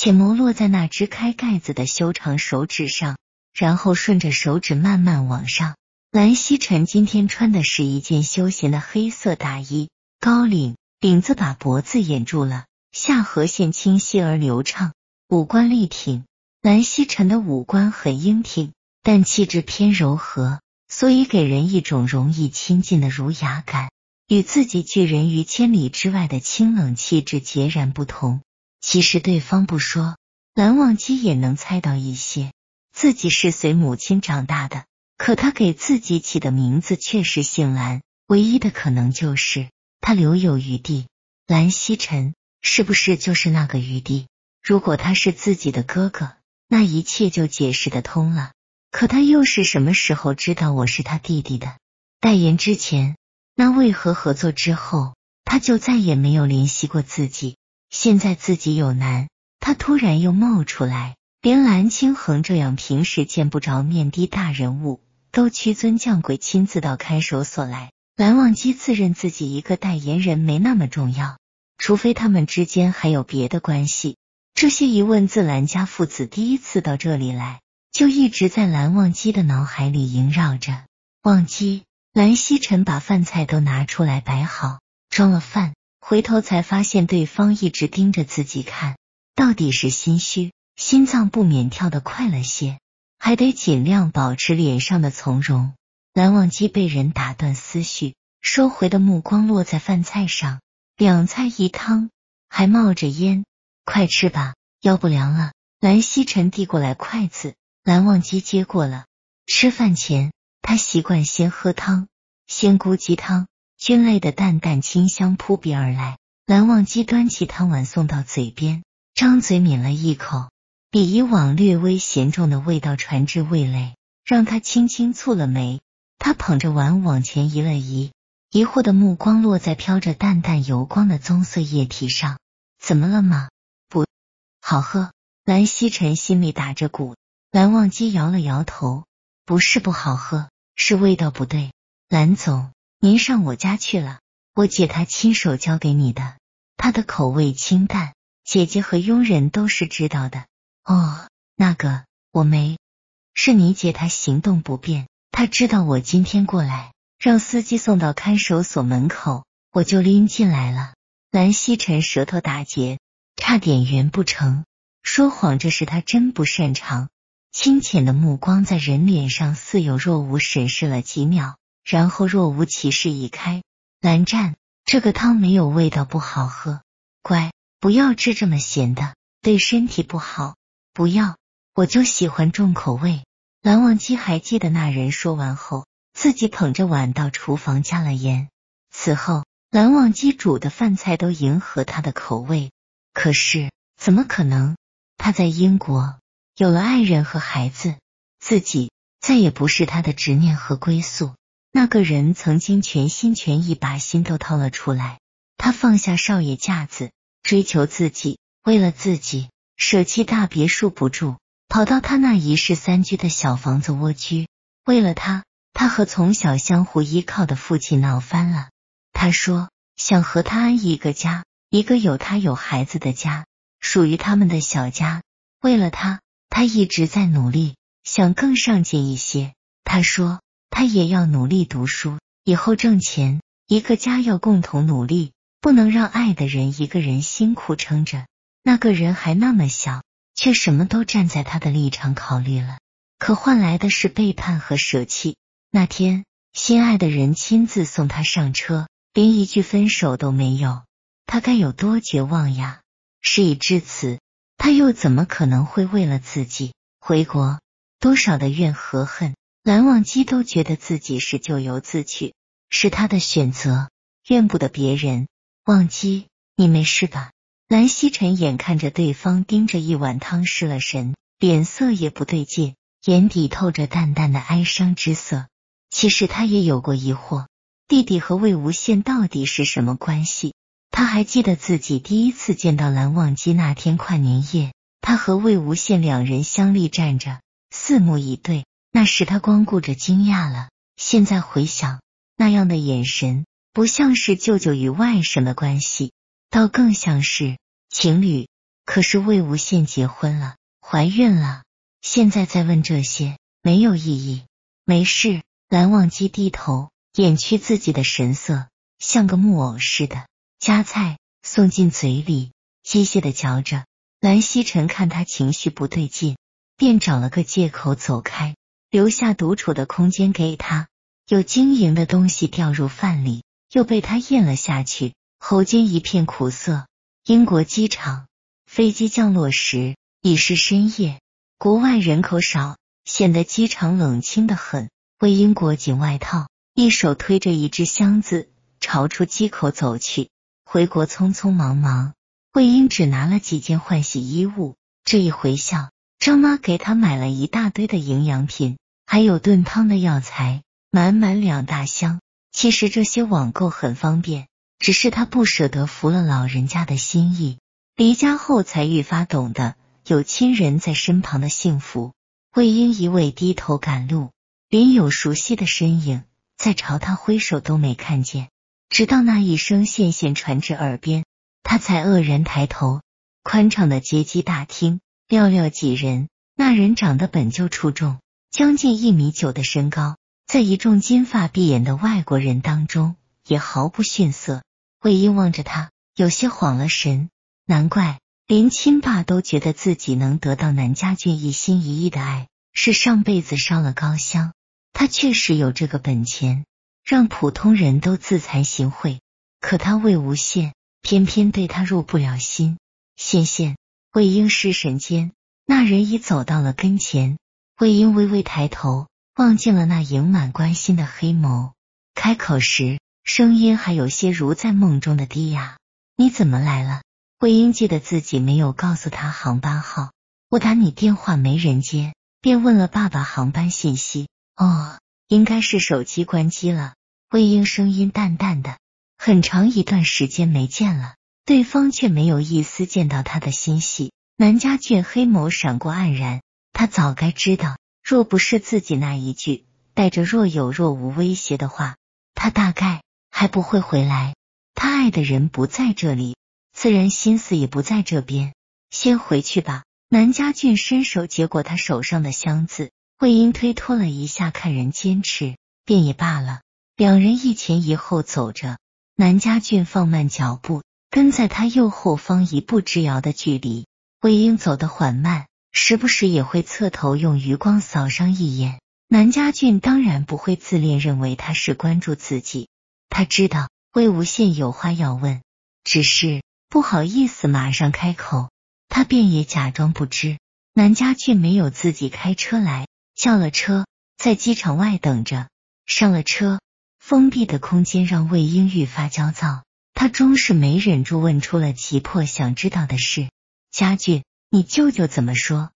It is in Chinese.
且眸落在那只开盖子的修长手指上，然后顺着手指慢慢往上。蓝曦臣今天穿的是一件休闲的黑色大衣，高领，领子把脖子掩住了，下颌线清晰而流畅，五官立挺。蓝曦臣的五官很英挺，但气质偏柔和，所以给人一种容易亲近的儒雅感，与自己拒人于千里之外的清冷气质截然不同。其实对方不说，蓝忘机也能猜到一些。自己是随母亲长大的。可他给自己起的名字却是姓蓝，唯一的可能就是他留有余地。蓝曦臣是不是就是那个余地？如果他是自己的哥哥，那一切就解释得通了。可他又是什么时候知道我是他弟弟的？代言之前，那为何合作之后他就再也没有联系过自己？现在自己有难，他突然又冒出来，连蓝清恒这样平时见不着面的大人物。都屈尊降贵，亲自到看守所来。蓝忘机自认自己一个代言人没那么重要，除非他们之间还有别的关系。这些疑问自蓝家父子第一次到这里来，就一直在蓝忘机的脑海里萦绕着。忘机，蓝曦臣把饭菜都拿出来摆好，装了饭，回头才发现对方一直盯着自己看，到底是心虚，心脏不免跳得快了些。还得尽量保持脸上的从容。蓝忘机被人打断思绪，收回的目光落在饭菜上，两菜一汤，还冒着烟。快吃吧，要不凉了。蓝曦臣递过来筷子，蓝忘机接过了。吃饭前，他习惯先喝汤，鲜菇鸡汤，菌类的淡淡清香扑鼻而来。蓝忘机端起汤碗送到嘴边，张嘴抿了一口。比以往略微咸重的味道传至味蕾，让他轻轻蹙了眉。他捧着碗往前移了移，疑惑的目光落在飘着淡淡油光的棕色液体上。怎么了吗？不好喝。蓝曦臣心里打着鼓。蓝忘机摇了摇头，不是不好喝，是味道不对。蓝总，您上我家去了，我姐她亲手教给你的，她的口味清淡，姐姐和佣人都是知道的。哦，那个我没，是你姐她行动不便，她知道我今天过来，让司机送到看守所门口，我就拎进来了。蓝曦臣舌头打结，差点圆不成。说谎这事他真不擅长。清浅的目光在人脸上似有若无审视了几秒，然后若无其事移开。蓝湛，这个汤没有味道，不好喝。乖，不要吃这么咸的，对身体不好。不要，我就喜欢重口味。蓝忘机还记得那人说完后，自己捧着碗到厨房加了盐。此后，蓝忘机煮的饭菜都迎合他的口味。可是，怎么可能？他在英国有了爱人和孩子，自己再也不是他的执念和归宿。那个人曾经全心全意把心都掏了出来，他放下少爷架子，追求自己，为了自己。舍弃大别墅不住，跑到他那一室三居的小房子蜗居。为了他，他和从小相互依靠的父亲闹翻了。他说想和他安一个家，一个有他有孩子的家，属于他们的小家。为了他，他一直在努力，想更上进一些。他说他也要努力读书，以后挣钱，一个家要共同努力，不能让爱的人一个人辛苦撑着。那个人还那么小，却什么都站在他的立场考虑了，可换来的是背叛和舍弃。那天，心爱的人亲自送他上车，连一句分手都没有，他该有多绝望呀！事已至此，他又怎么可能会为了自己回国？多少的怨和恨，蓝忘机都觉得自己是咎由自取，是他的选择，怨不得别人。忘机，你没事吧？蓝曦臣眼看着对方盯着一碗汤失了神，脸色也不对劲，眼底透着淡淡的哀伤之色。其实他也有过疑惑，弟弟和魏无羡到底是什么关系？他还记得自己第一次见到蓝忘机那天跨年夜，他和魏无羡两人相立站着，四目以对，那时他光顾着惊讶了。现在回想，那样的眼神不像是舅舅与外甥的关系。倒更像是情侣，可是魏无羡结婚了，怀孕了，现在再问这些没有意义。没事，蓝忘机低头掩去自己的神色，像个木偶似的，夹菜送进嘴里，机械的嚼着。蓝曦臣看他情绪不对劲，便找了个借口走开，留下独处的空间给他。有晶莹的东西掉入饭里，又被他咽了下去，喉间一片苦涩。英国机场。飞机降落时已是深夜，国外人口少，显得机场冷清的很。魏英裹紧外套，一手推着一只箱子，朝出机口走去。回国匆匆忙忙，魏婴只拿了几件换洗衣物。这一回校，张妈给他买了一大堆的营养品，还有炖汤的药材，满满两大箱。其实这些网购很方便，只是他不舍得服了老人家的心意。离家后才愈发懂得有亲人在身旁的幸福。魏婴一味低头赶路，连有熟悉的身影在朝他挥手都没看见。直到那一声线线传至耳边，他才愕然抬头。宽敞的接机大厅，寥寥几人。那人长得本就出众，将近一米九的身高，在一众金发碧眼的外国人当中也毫不逊色。魏婴望着他，有些晃了神。难怪连亲爸都觉得自己能得到南家俊一心一意的爱，是上辈子烧了高香。他确实有这个本钱，让普通人都自惭形秽。可他魏无羡偏偏对他入不了心。羡羡，魏婴失神间，那人已走到了跟前。魏婴微微抬头，望见了那盈满关心的黑眸，开口时声音还有些如在梦中的低哑：“你怎么来了？”魏婴记得自己没有告诉他航班号，我打你电话没人接，便问了爸爸航班信息。哦，应该是手机关机了。魏婴声音淡淡的，很长一段时间没见了，对方却没有一丝见到他的心息。南家俊黑眸闪过黯然，他早该知道，若不是自己那一句带着若有若无威胁的话，他大概还不会回来。他爱的人不在这里。自然心思也不在这边，先回去吧。南家俊伸手接过他手上的箱子，魏婴推脱了一下，看人坚持，便也罢了。两人一前一后走着，南家俊放慢脚步，跟在他右后方一步之遥的距离。魏婴走得缓慢，时不时也会侧头用余光扫上一眼。南家俊当然不会自恋，认为他是关注自己。他知道魏无羡有话要问，只是。不好意思，马上开口，他便也假装不知。南家俊没有自己开车来，叫了车，在机场外等着。上了车，封闭的空间让魏婴愈发焦躁，他终是没忍住问出了齐破想知道的事：家俊，你舅舅怎么说？